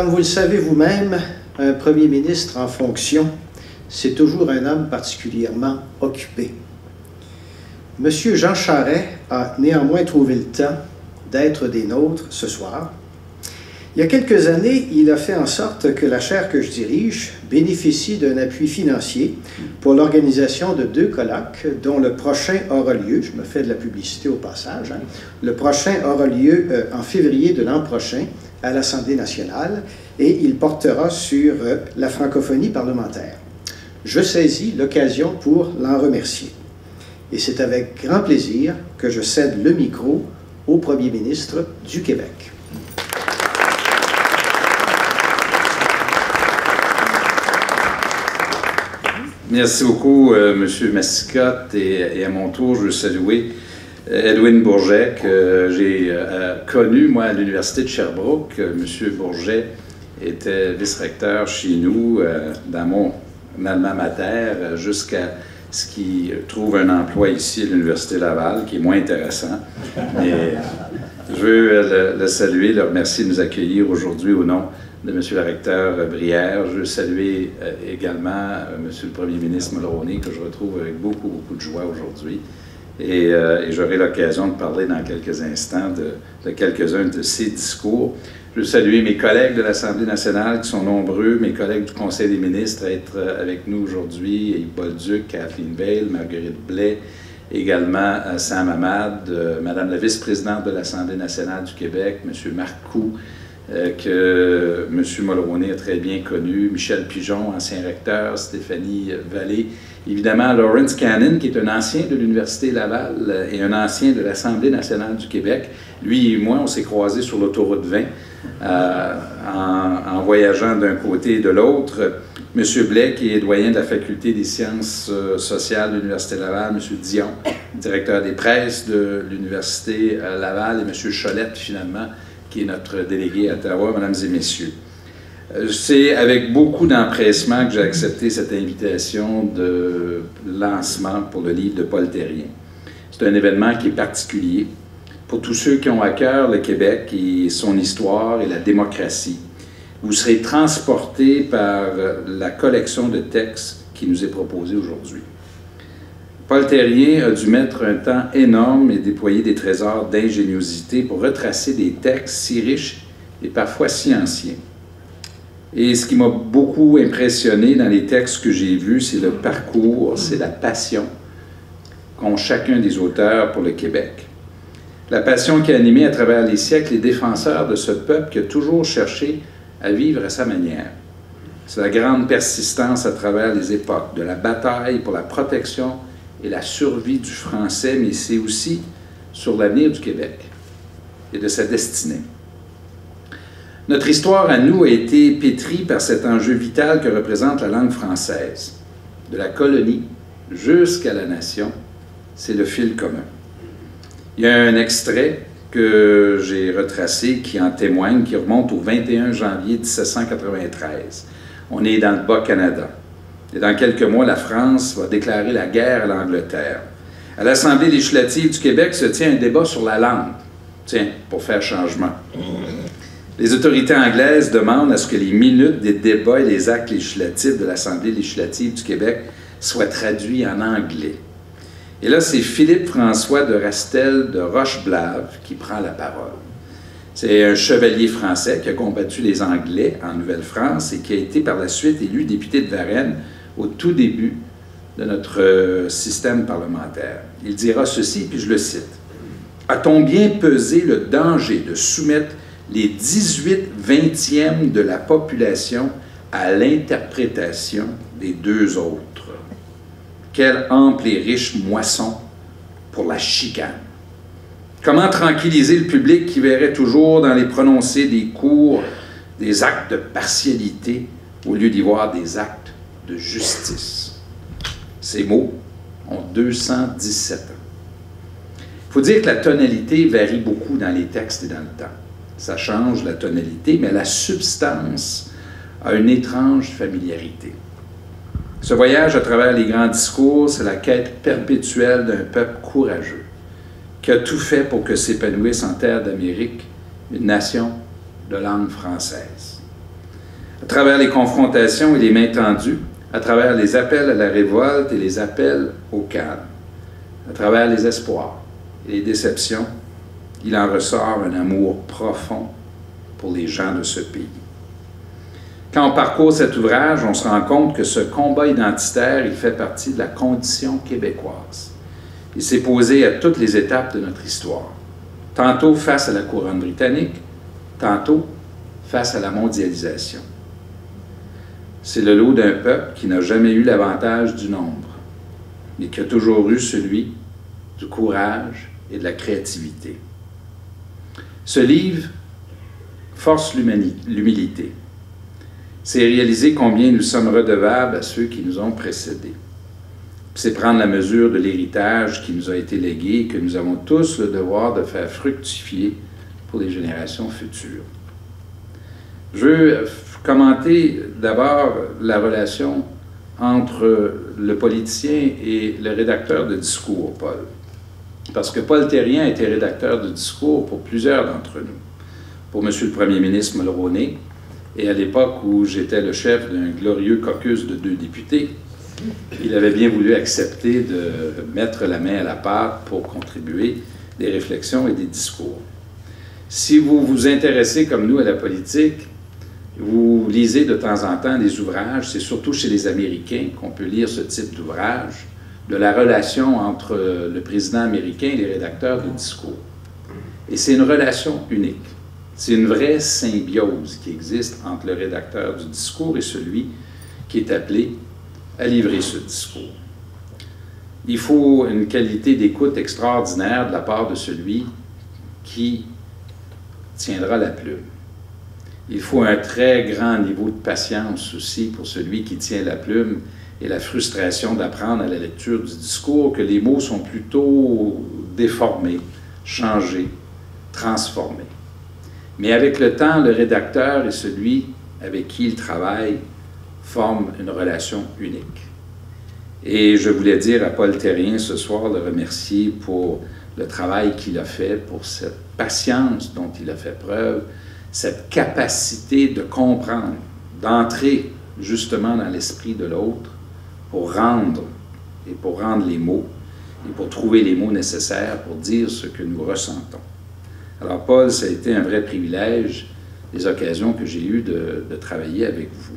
Comme vous le savez vous-même, un premier ministre en fonction, c'est toujours un homme particulièrement occupé. Monsieur Jean Charest a néanmoins trouvé le temps d'être des nôtres ce soir. Il y a quelques années, il a fait en sorte que la chaire que je dirige bénéficie d'un appui financier pour l'organisation de deux colloques, dont le prochain aura lieu, je me fais de la publicité au passage, hein, le prochain aura lieu euh, en février de l'an prochain à l'Assemblée nationale et il portera sur euh, la francophonie parlementaire. Je saisis l'occasion pour l'en remercier. Et c'est avec grand plaisir que je cède le micro au Premier ministre du Québec. Merci beaucoup, euh, M. Massicotte, et, à mon tour, je veux saluer Edwin Bourget, que j'ai euh, connu, moi, à l'Université de Sherbrooke. M. Bourget était vice-recteur chez nous, dans mon alma mater, jusqu'à ce qu'il trouve un emploi ici à l'Université Laval, qui est moins intéressant. Mais je veux le, saluer, le remercier de nous accueillir aujourd'hui au nom de M. le recteur Brière. Je veux saluer euh, également euh, M. le premier ministre Mulroney, que je retrouve avec beaucoup, beaucoup de joie aujourd'hui. Et, euh, j'aurai l'occasion de parler dans quelques instants de, quelques-uns de ses discours. Je veux saluer mes collègues de l'Assemblée nationale qui sont nombreux, mes collègues du Conseil des ministres à être avec nous aujourd'hui, Yves Bolduc, Kathleen Bale, Marguerite Blais, également Sam Hamad, Madame la vice-présidente de l'Assemblée nationale du Québec, M. Marc euh, que M. Mulroney a très bien connu, Michel Pigeon, ancien recteur, Stéphanie Vallée, évidemment Lawrence Cannon, qui est un ancien de l'Université Laval euh, et un ancien de l'Assemblée nationale du Québec. Lui et moi, on s'est croisés sur l'autoroute 20 euh, en, voyageant d'un côté et de l'autre. M. Blais, qui est doyen de la Faculté des sciences sociales de l'Université Laval, M. Dion, directeur des presses de l'Université Laval, et M. Cholette, finalement, qui est notre délégué à Ottawa, mesdames et messieurs. Euh, c'est avec beaucoup d'empressement que j'ai accepté cette invitation de lancement pour le livre de Paul Terrien. C'est un événement qui est particulier pour tous ceux qui ont à cœur le Québec et son histoire et la démocratie. Vous serez transportés par la collection de textes qui nous est proposée aujourd'hui. Paul Terrien a dû mettre un temps énorme et déployer des trésors d'ingéniosité pour retracer des textes si riches et parfois si anciens. Et ce qui m'a beaucoup impressionné dans les textes que j'ai vus, c'est le parcours, c'est la passion qu'ont chacun des auteurs pour le Québec. La passion qui a animé à travers les siècles les défenseurs de ce peuple qui a toujours cherché à vivre à sa manière. C'est la grande persistance à travers les époques, de la bataille pour la protection et la survie du français, mais c'est aussi sur l'avenir du Québec et de sa destinée. Notre histoire à nous a été pétrie par cet enjeu vital que représente la langue française. De la colonie jusqu'à la nation, c'est le fil commun. Il y a un extrait que j'ai retracé qui en témoigne, qui remonte au 21 janvier 1793. On est dans le Bas-Canada. Et dans quelques mois, la France va déclarer la guerre à l'Angleterre. À l'Assemblée législative du Québec se tient un débat sur la langue. Tiens, pour faire changement. Les autorités anglaises demandent à ce que les minutes des débats et les actes législatifs de l'Assemblée législative du Québec soient traduits en anglais. Et là, c'est Philippe François de Rastel de Rocheblave qui prend la parole. C'est un chevalier français qui a combattu les Anglais en Nouvelle-France et qui a été par la suite élu député de Varennes au tout début de notre euh, système parlementaire. Il dira ceci, puis je le cite. A-t-on bien pesé le danger de soumettre les 18 vingtièmes de la population à l'interprétation des deux autres? Quelle ample et riche moisson pour la chicane. Comment tranquilliser le public qui verrait toujours dans les prononcés des cours des actes de partialité au lieu d'y voir des actes de justice? Ces mots ont 217 ans. Il faut dire que la tonalité varie beaucoup dans les textes et dans le temps. Ça change la tonalité, mais la substance a une étrange familiarité. Ce voyage à travers les grands discours, c'est la quête perpétuelle d'un peuple courageux qui a tout fait pour que s'épanouisse en terre d'Amérique une nation de langue française. travers les confrontations et les mains tendues, à travers les appels à la révolte et les appels au calme, à travers les espoirs et les déceptions, il en ressort un amour profond pour les gens de ce pays. Quand on parcourt cet ouvrage, on se rend compte que ce combat identitaire, il fait partie de la condition québécoise. Il s'est posé à toutes les étapes de notre histoire, tantôt face à la couronne britannique, tantôt face à la mondialisation. C'est le lot d'un peuple qui n'a jamais eu l'avantage du nombre, mais qui a toujours eu celui du courage et de la créativité. Ce livre force l'humilité. C'est réaliser combien nous sommes redevables à ceux qui nous ont précédés. C'est prendre la mesure de l'héritage qui nous a été légué et que nous avons tous le devoir de faire fructifier pour les générations futures. Je veux commenter d'abord la relation entre le politicien et le rédacteur de discours, Paul. Parce que Paul Terrien était rédacteur de discours pour plusieurs d'entre nous. Pour M. le Premier ministre Mulroney, et à l'époque où j'étais le chef d'un glorieux caucus de deux députés, il avait bien voulu accepter de mettre la main à la pâte pour contribuer des réflexions et des discours. Si vous vous intéressez comme nous à la politique, vous lisez de temps en temps des ouvrages, c'est surtout chez les Américains qu'on peut lire ce type d'ouvrage, de la relation entre le président américain et les rédacteurs de discours. Et c'est une relation unique. C'est une vraie symbiose qui existe entre le rédacteur du discours et celui qui est appelé à livrer ce discours. Il faut une qualité d'écoute extraordinaire de la part de celui qui tiendra la plume. Il faut un très grand niveau de patience aussi pour celui qui tient la plume et la frustration d'apprendre à la lecture du discours que les mots sont plutôt déformés, changés, transformés. Mais avec le temps, le rédacteur et celui avec qui il travaille forment une relation unique. Et je voulais dire à Paul Terrien ce soir, le remercier pour le travail qu'il a fait, pour cette patience dont il a fait preuve, cette capacité de comprendre, d'entrer justement dans l'esprit de l'autre pour rendre et pour rendre les mots et pour trouver les mots nécessaires pour dire ce que nous ressentons. Alors Paul, ça a été un vrai privilège, les occasions que j'ai eues de, de travailler avec vous.